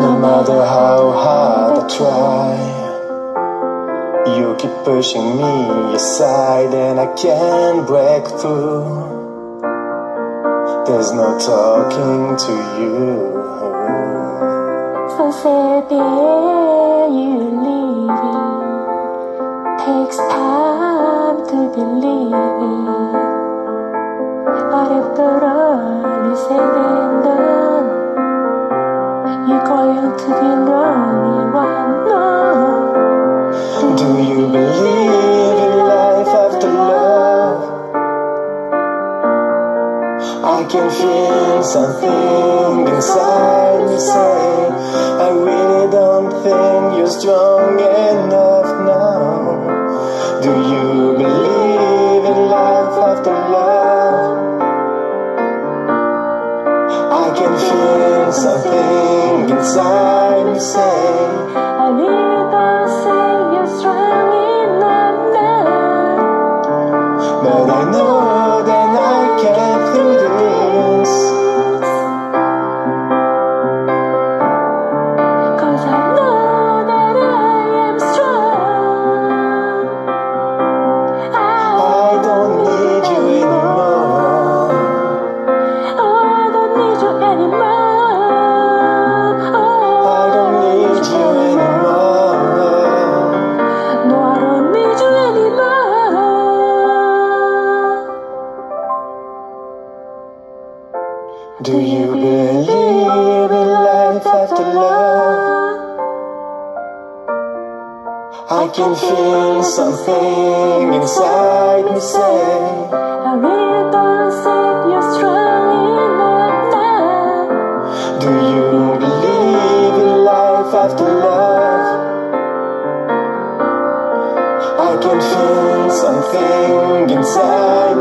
No matter how hard I try, you keep pushing me aside and I can't break through. There's no talking to you. So sad that you're leaving. Takes time to believe it. 어렵도록 어느새 된 I can feel something inside me say I really don't think you're strong enough now Do you believe in life after love? I can feel something I know that I can do this Cause I know that I am strong. I don't need you anymore. I don't need you anymore. Do you believe in life after love? I can feel something inside me say I really don't think you're strong enough now. Do you believe in life after love? I can feel something inside